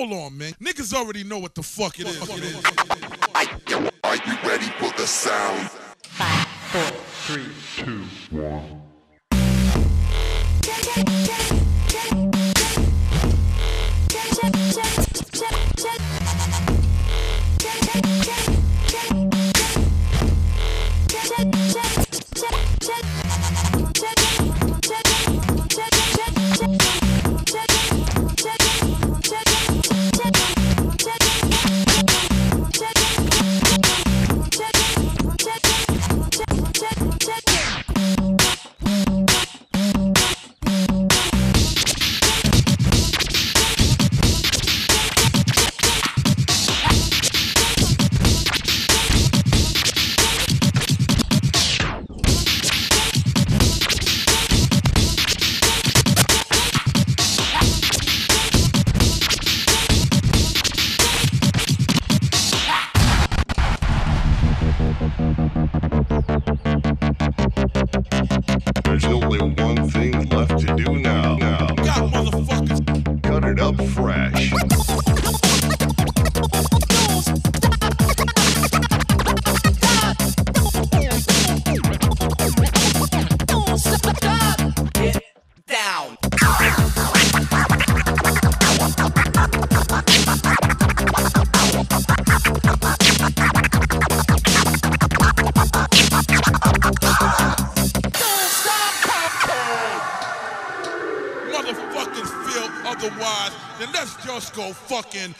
hold on, man. Niggas already know what the fuck it is. Are you ready for the sound? Five, four, three, two, one. Otherwise, then let's just go fucking